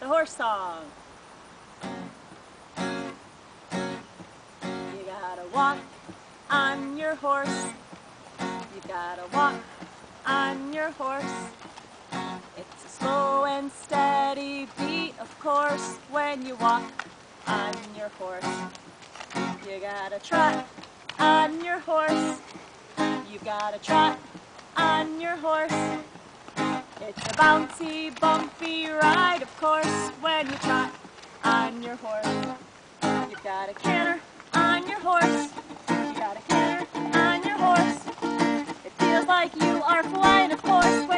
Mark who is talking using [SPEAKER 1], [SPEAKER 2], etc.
[SPEAKER 1] the horse song. You gotta walk on your horse. You gotta walk on your horse. It's a slow and steady beat, of course, when you walk on your horse. You gotta trot on your horse. You gotta trot on your horse. It's a bouncy, bumpy ride, of course, your horse. You gotta canter on your horse. You gotta canter on your horse. It feels like you are flying, of course,